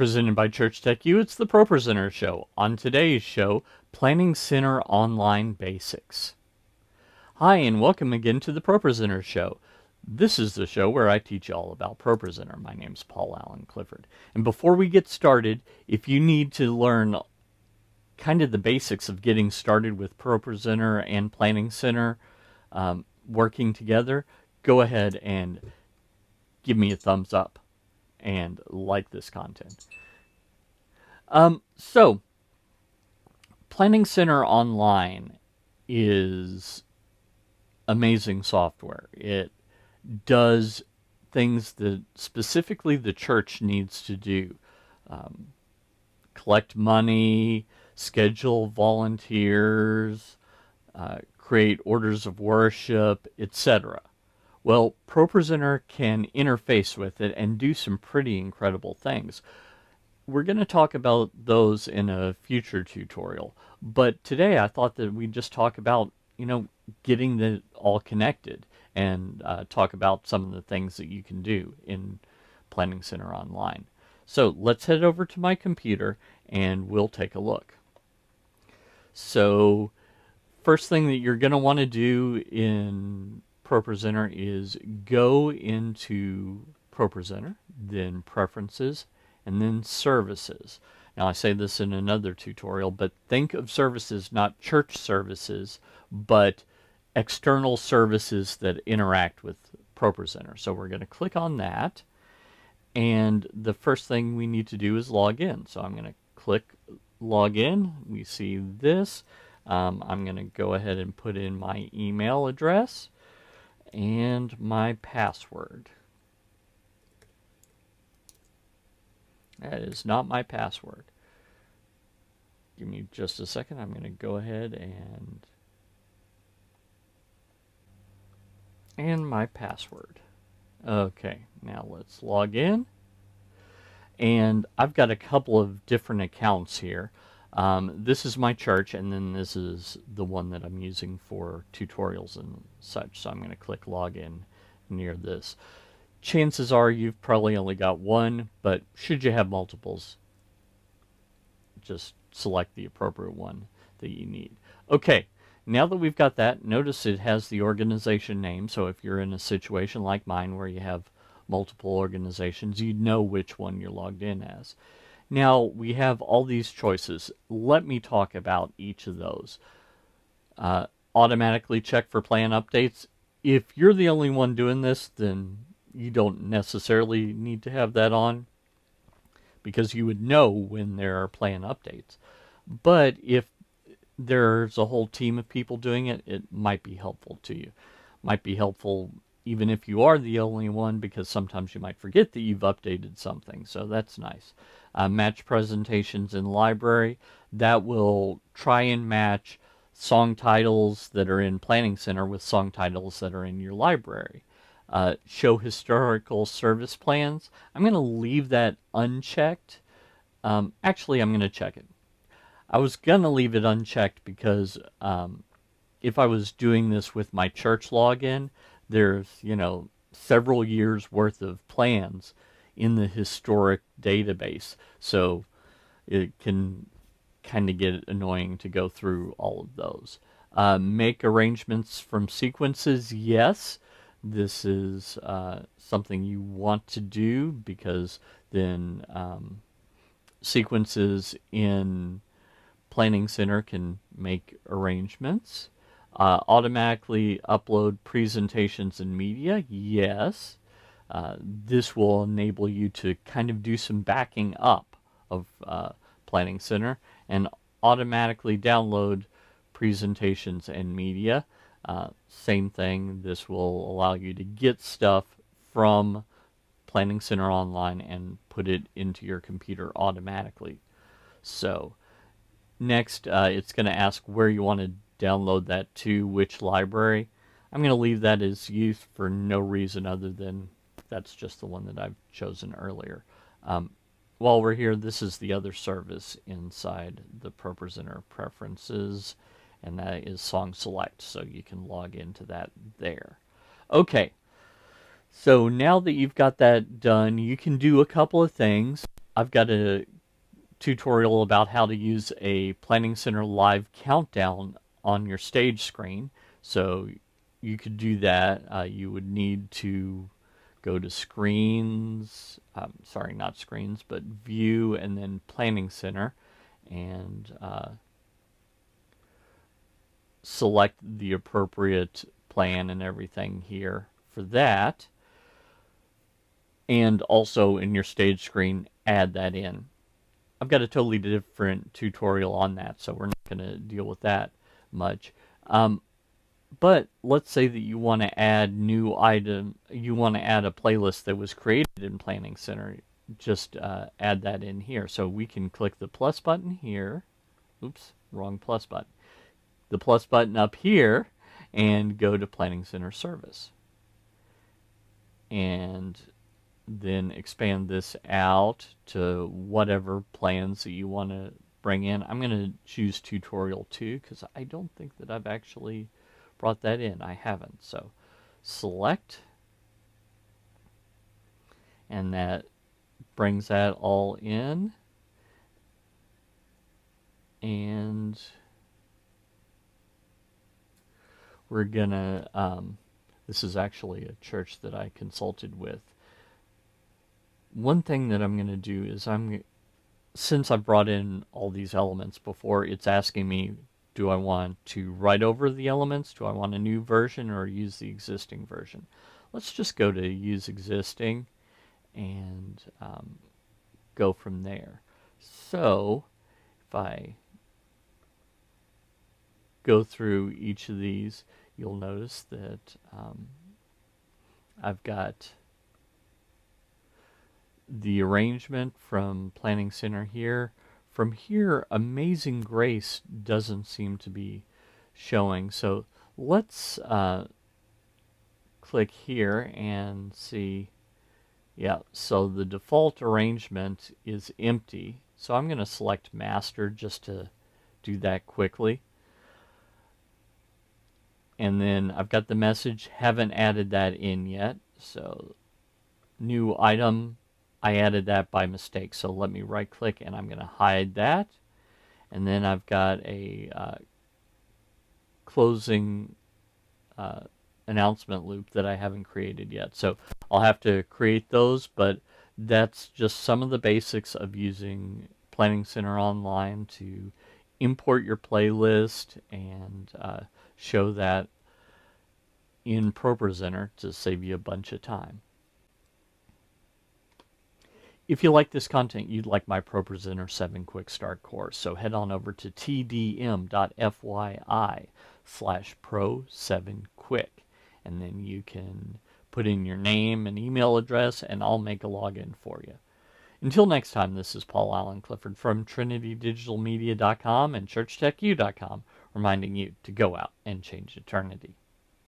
Presented by Church Tech U, it's the ProPresenter Show. On today's show, Planning Center Online Basics. Hi, and welcome again to the ProPresenter Show. This is the show where I teach you all about ProPresenter. My name's Paul Alan Clifford. And before we get started, if you need to learn kind of the basics of getting started with ProPresenter and Planning Center um, working together, go ahead and give me a thumbs up and like this content. Um, so, Planning Center Online is amazing software. It does things that specifically the church needs to do um, collect money, schedule volunteers, uh, create orders of worship, etc. Well, ProPresenter can interface with it and do some pretty incredible things. We're going to talk about those in a future tutorial, but today I thought that we'd just talk about, you know, getting it all connected and uh, talk about some of the things that you can do in Planning Center Online. So let's head over to my computer and we'll take a look. So first thing that you're going to want to do in ProPresenter is go into ProPresenter, then Preferences, and then Services. Now I say this in another tutorial, but think of services not church services, but external services that interact with ProPresenter. So we're going to click on that, and the first thing we need to do is log in. So I'm going to click log in. We see this. Um, I'm going to go ahead and put in my email address and my password. That is not my password. Give me just a second. I'm going to go ahead and and my password. Okay, now let's log in. And I've got a couple of different accounts here. Um, this is my church, and then this is the one that I'm using for tutorials and such. So I'm going to click login near this. Chances are you've probably only got one, but should you have multiples, just select the appropriate one that you need. Okay, now that we've got that, notice it has the organization name. So if you're in a situation like mine where you have multiple organizations, you know which one you're logged in as. Now we have all these choices. Let me talk about each of those. Uh, automatically check for plan updates. If you're the only one doing this, then you don't necessarily need to have that on because you would know when there are plan updates. But if there's a whole team of people doing it, it might be helpful to you. Might be helpful even if you are the only one because sometimes you might forget that you've updated something. So that's nice uh, match presentations in library that will try and match song titles that are in Planning Center with song titles that are in your library. Uh, show historical service plans. I'm going to leave that unchecked. Um, actually, I'm going to check it. I was going to leave it unchecked because um, if I was doing this with my church login, there's, you know, several years worth of plans in the historic database. So it can kind of get annoying to go through all of those. Uh, make arrangements from sequences, yes. This is uh, something you want to do because then um, sequences in Planning Center can make arrangements. Uh, automatically upload presentations and media, yes. Uh, this will enable you to kind of do some backing up of uh, Planning Center and automatically download presentations and media. Uh, same thing, this will allow you to get stuff from Planning Center Online and put it into your computer automatically. So, next, uh, it's going to ask where you want to download that to, which library. I'm going to leave that as used for no reason other than that's just the one that I've chosen earlier. Um, while we're here, this is the other service inside the ProPresenter preferences, and that is Song Select, so you can log into that there. Okay, so now that you've got that done, you can do a couple of things. I've got a tutorial about how to use a Planning Center live countdown on your stage screen. So you could do that. Uh, you would need to go to screens, um, sorry, not screens, but view and then Planning Center and uh, select the appropriate plan and everything here for that. And also in your stage screen, add that in. I've got a totally different tutorial on that, so we're not going to deal with that much. Um, but let's say that you want to add new item, you want to add a playlist that was created in Planning Center. Just uh, add that in here. So we can click the plus button here. Oops, wrong plus button. The plus button up here and go to Planning Center Service. And then expand this out to whatever plans that you want to bring in. I'm going to choose tutorial 2 because I don't think that I've actually brought that in. I haven't. So select and that brings that all in and we're gonna um, this is actually a church that I consulted with one thing that I'm going to do is I'm since I've brought in all these elements before, it's asking me, do I want to write over the elements? Do I want a new version or use the existing version? Let's just go to use existing and um, go from there. So if I go through each of these, you'll notice that um, I've got the arrangement from Planning Center here. From here, Amazing Grace doesn't seem to be showing. So let's uh, click here and see. Yeah, so the default arrangement is empty. So I'm going to select Master just to do that quickly. And then I've got the message, haven't added that in yet. So new item, I added that by mistake. So let me right click and I'm going to hide that. And then I've got a uh, closing uh, announcement loop that I haven't created yet. So I'll have to create those, but that's just some of the basics of using Planning Center Online to import your playlist and uh, show that in ProPresenter to save you a bunch of time. If you like this content, you'd like my ProPresenter 7 Quick Start course. So head on over to tdm.fyi slash pro7quick. And then you can put in your name and email address, and I'll make a login for you. Until next time, this is Paul Alan Clifford from TrinityDigitalMedia.com and ChurchTechU.com, reminding you to go out and change eternity.